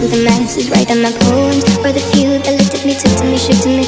to the masses, write on my poems. Or the few that looked at me, took to me, shook to me,